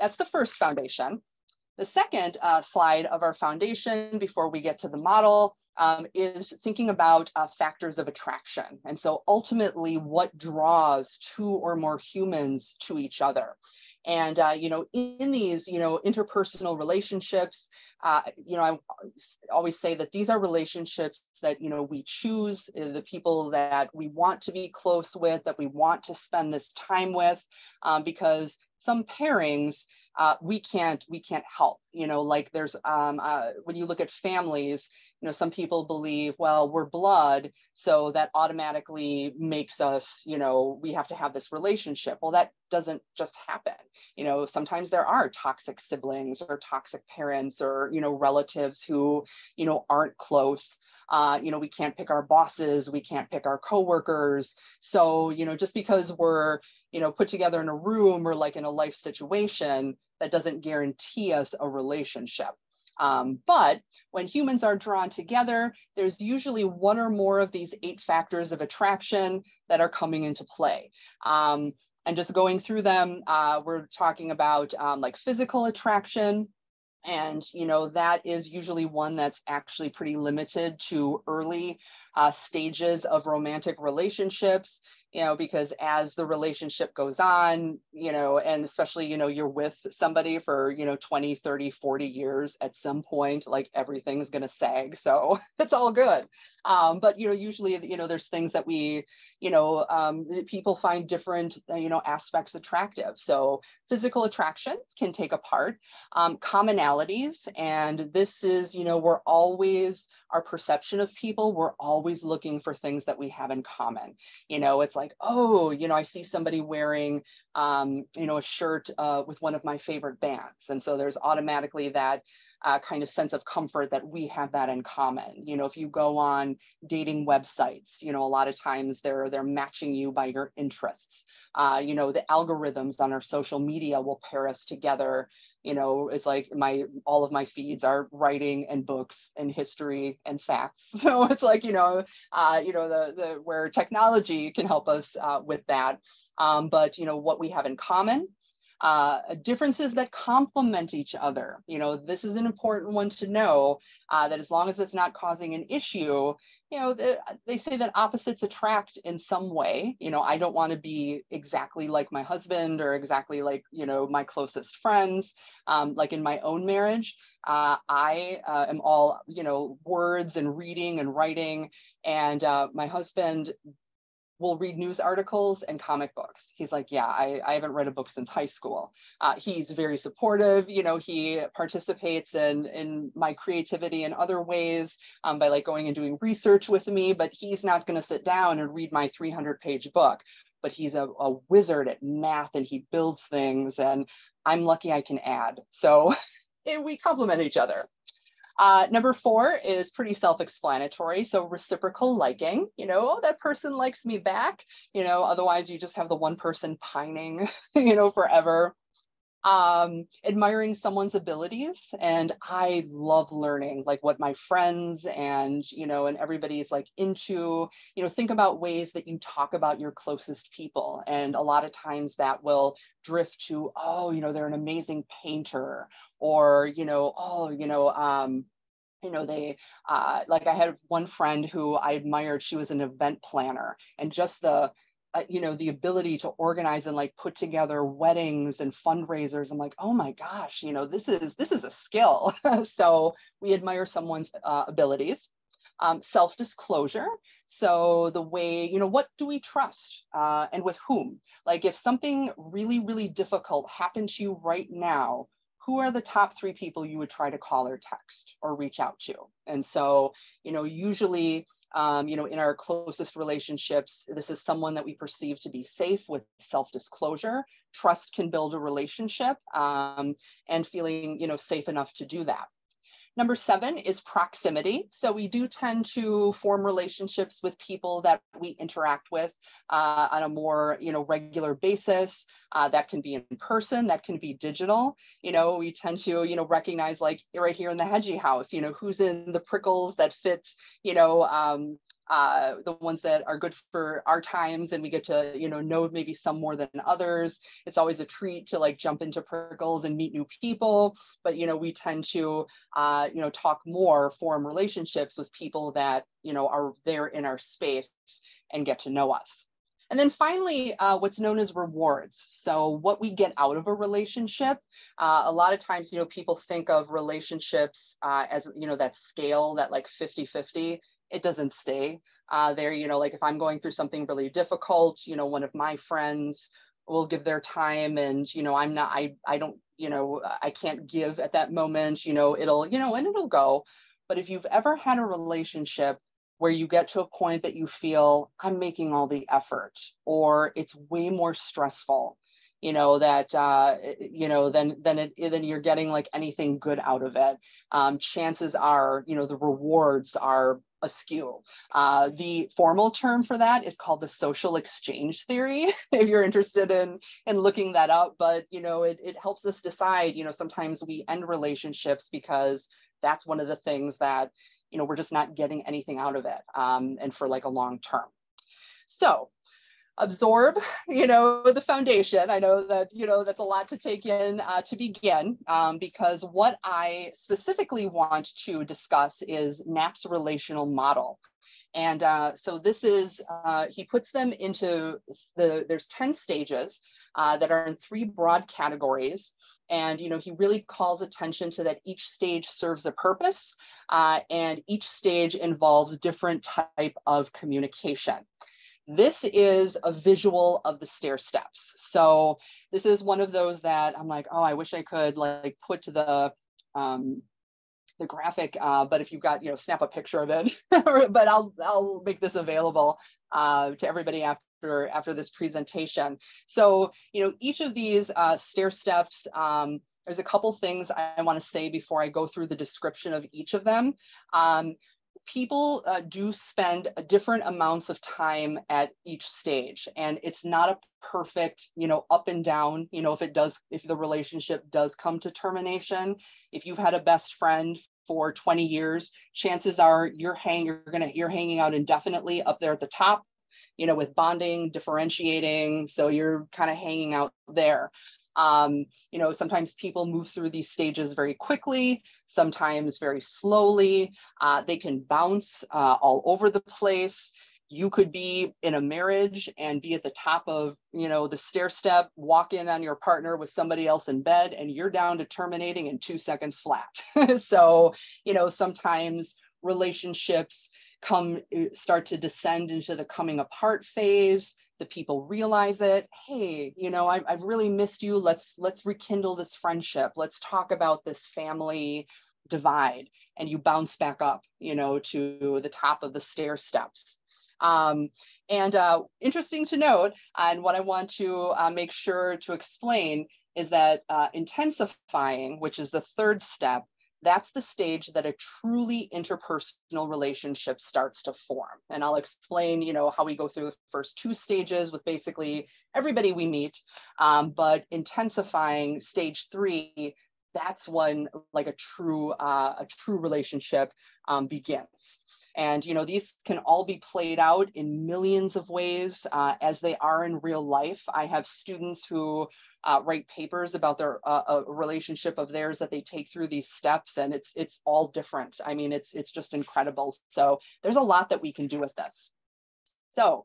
that's the first foundation. The second uh, slide of our foundation before we get to the model um, is thinking about uh, factors of attraction. And so ultimately what draws two or more humans to each other. And, uh, you know, in these, you know, interpersonal relationships, uh, you know, I always say that these are relationships that, you know, we choose uh, the people that we want to be close with, that we want to spend this time with, um, because some pairings, uh, we can't we can't help you know like there's um, uh, when you look at families you know some people believe well we're blood so that automatically makes us you know we have to have this relationship. Well that doesn't just happen. You know sometimes there are toxic siblings or toxic parents or you know relatives who you know aren't close. Uh, you know we can't pick our bosses we can't pick our coworkers. So you know just because we're you know put together in a room or like in a life situation that doesn't guarantee us a relationship. Um, but when humans are drawn together, there's usually one or more of these eight factors of attraction that are coming into play. Um, and just going through them, uh, we're talking about um, like physical attraction, and you know that is usually one that's actually pretty limited to early uh, stages of romantic relationships you know because as the relationship goes on you know and especially you know you're with somebody for you know 20 30 40 years at some point like everything's going to sag so it's all good. Um, but you know usually you know there's things that we you know um, people find different uh, you know aspects attractive. So physical attraction can take a part. Um, commonalities and this is you know we're always our perception of people we're always looking for things that we have in common. You know it's like oh you know i see somebody wearing um, you know a shirt uh, with one of my favorite bands. And so there's automatically that uh, kind of sense of comfort that we have that in common. You know, if you go on dating websites, you know, a lot of times they're they're matching you by your interests. Uh, you know, the algorithms on our social media will pair us together. You know, it's like my all of my feeds are writing and books and history and facts. So it's like you know, uh, you know, the the where technology can help us uh, with that. Um, but you know what we have in common uh, differences that complement each other. You know, this is an important one to know uh, that as long as it's not causing an issue, you know, the, they say that opposites attract in some way. You know, I don't want to be exactly like my husband or exactly like, you know, my closest friends. Um, like in my own marriage, uh, I uh, am all, you know, words and reading and writing. And uh, my husband will read news articles and comic books. He's like, yeah, I, I haven't read a book since high school. Uh, he's very supportive. You know, he participates in, in my creativity in other ways um, by like going and doing research with me, but he's not going to sit down and read my 300 page book. But he's a, a wizard at math and he builds things and I'm lucky I can add. So we complement each other. Uh, number four is pretty self-explanatory. So reciprocal liking, you know, oh, that person likes me back, you know, otherwise you just have the one person pining, you know, forever. Um, admiring someone's abilities. And I love learning like what my friends and, you know, and everybody's like into, you know, think about ways that you talk about your closest people. And a lot of times that will drift to, oh, you know, they're an amazing painter or, you know, oh, you know, um, you know they uh, like i had one friend who i admired she was an event planner and just the uh, you know the ability to organize and like put together weddings and fundraisers i'm like oh my gosh you know this is this is a skill. So we admire someone's uh, abilities um, self-disclosure. So the way you know what do we trust uh, and with whom? Like if something really really difficult happened to you right now who are the top three people you would try to call or text or reach out to? And so, you know, usually, um, you know, in our closest relationships, this is someone that we perceive to be safe with self-disclosure. Trust can build a relationship um, and feeling, you know, safe enough to do that. Number seven is proximity. So we do tend to form relationships with people that we interact with uh, on a more, you know, regular basis. Uh, that can be in person, that can be digital. You know, we tend to, you know, recognize like right here in the Hedgie house, you know, who's in the prickles that fit, you know, um, uh, the ones that are good for our times and we get to you know know maybe some more than others it's always a treat to like jump into Prickles and meet new people but you know we tend to uh, you know talk more form relationships with people that you know are there in our space and get to know us and then finally, uh, what's known as rewards. So what we get out of a relationship. Uh, a lot of times, you know, people think of relationships uh, as, you know, that scale, that like 50-50 it doesn't stay uh, there. You know, like if I'm going through something really difficult, you know, one of my friends will give their time and, you know, I'm not, I, I don't, you know, I can't give at that moment, you know, it'll, you know, and it'll go. But if you've ever had a relationship where you get to a point that you feel I'm making all the effort or it's way more stressful, you know that uh, you know then then it, then you're getting like anything good out of it. Um, chances are you know the rewards are askew. Uh, the formal term for that is called the social exchange theory if you're interested in in looking that up. But you know it, it helps us decide you know sometimes we end relationships because that's one of the things that you know we're just not getting anything out of it um, and for like a long term. So absorb you know the foundation. I know that you know that's a lot to take in uh, to begin um, because what i specifically want to discuss is Knapp's relational model. And uh, so this is uh, he puts them into the there's 10 stages uh, that are in three broad categories. And you know he really calls attention to that each stage serves a purpose uh, and each stage involves different type of communication this is a visual of the stair steps. So this is one of those that I'm like, oh, I wish I could like put to the um, the graphic, uh, but if you've got, you know, snap a picture of it, but I'll, I'll make this available uh, to everybody after, after this presentation. So, you know, each of these uh, stair steps, um, there's a couple things I want to say before I go through the description of each of them. Um, people uh, do spend different amounts of time at each stage and it's not a perfect you know up and down you know if it does if the relationship does come to termination. If you've had a best friend for 20 years chances are you're hang you're gonna you're hanging out indefinitely up there at the top you know with bonding differentiating so you're kind of hanging out there um, you know, sometimes people move through these stages very quickly, sometimes very slowly. Uh, they can bounce uh, all over the place. You could be in a marriage and be at the top of, you know, the stair step, walk in on your partner with somebody else in bed, and you're down to terminating in two seconds flat. so, you know, sometimes relationships come uh, start to descend into the coming apart phase. The people realize it. Hey you know I, have really missed you. Let's let's rekindle this friendship. Let's talk about this family divide. And you bounce back up you know to the top of the stair steps. Um, and uh, interesting to note and what i want to uh, make sure to explain is that uh, intensifying which is the third step that's the stage that a truly interpersonal relationship starts to form. And I'll explain, you know, how we go through the first two stages with basically everybody we meet, um, but intensifying stage three, that's when like a true uh, a true relationship um, begins. And you know these can all be played out in millions of ways uh, as they are in real life. I have students who uh, write papers about their uh, relationship of theirs that they take through these steps, and it's it's all different. I mean, it's it's just incredible. So there's a lot that we can do with this. So